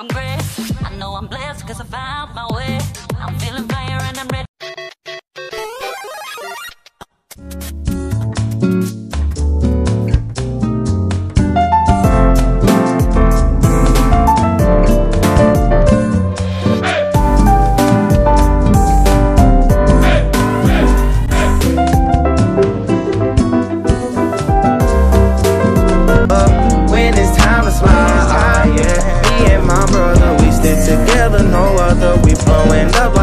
I know I'm blessed cause I found my way. I'm feeling we blowing up.